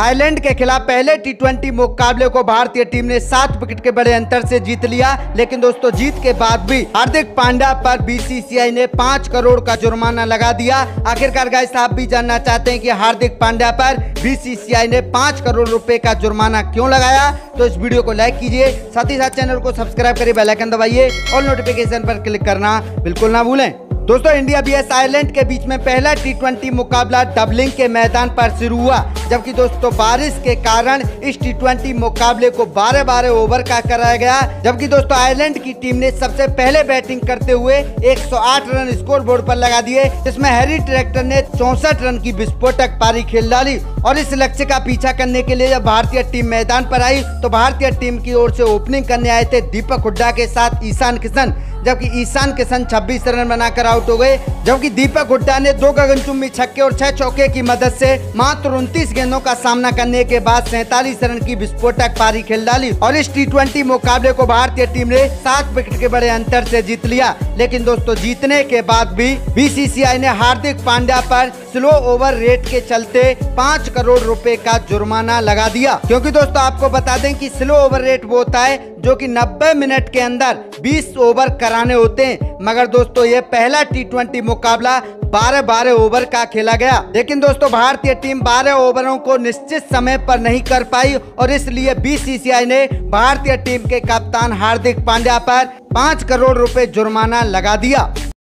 Ireland के खिलाफ पहले टी मुकाबले को भारतीय टीम ने सात विकेट के बड़े अंतर से जीत लिया। लेकिन दोस्तों, जीत के बाद भी हार्दिक पांड्या पर बीसीसीआई ने पाँच करोड़ का जुर्माना लगा दिया। आखिरकार गाय साहब भी जानना चाहते हैं कि हार्दिक पांड्या पर बीसीसीआई ने पाँच करोड़ रुपए का जुर्माना क्यों लगाया? तो इस वीडियो को लाइक कीजिए, साथ ही साथ चैनल को सब्सक्राइब करिए बेलाइकन दबाइए और नोटिफिकेशन पर क्लिक करना बिल्कुल ना भूलें। दोस्तों इंडिया बी एस आयरलैंड के बीच में पहला टी मुकाबला डबलिंग के मैदान पर शुरू हुआ। जबकि दोस्तों, बारिश के कारण इस टी मुकाबले को बारह बारह ओवर का कराया गया। जबकि दोस्तों आयरलैंड की टीम ने सबसे पहले बैटिंग करते हुए 108 रन स्कोर बोर्ड पर लगा दिए, जिसमें हैरी ट्रैक्टर ने चौसठ रन की विस्फोटक पारी खेल डाली और इस लक्ष्य का पीछा करने के लिए जब भारतीय टीम मैदान पर आई तो भारतीय टीम की ओर से ओपनिंग करने आए थे दीपक हुड्डा के साथ ईशान किशन। जबकि ईशान किशन 26 रन बनाकर आउट हो गए। जबकि दीपक हुड्डा ने दो गगनचुम्बी छक्के और छह चौके की मदद से मात्र उनतीस गेंदों का सामना करने के बाद सैतालीस रन की विस्फोटक पारी खेल डाली और इस टी मुकाबले को भारतीय टीम ने सात विकेट के बड़े अंतर से जीत लिया। लेकिन दोस्तों, जीतने के बाद भी बीसीसीआई ने हार्दिक पांड्या पर स्लो ओवर रेट के चलते पाँच करोड़ रुपए का जुर्माना लगा दिया। क्योंकि दोस्तों, आपको बता दें कि स्लो ओवर रेट वो होता है जो कि 90 मिनट के अंदर 20 ओवर कराने होते हैं। मगर दोस्तों, ये पहला टी मुकाबला 12 12 ओवर का खेला गया। लेकिन दोस्तों, भारतीय टीम 12 ओवरों को निश्चित समय पर नहीं कर पाई और इसलिए बीसीसीआई ने भारतीय टीम के कप्तान हार्दिक पांड्या पर पाँच करोड़ रुपए जुर्माना लगा दिया।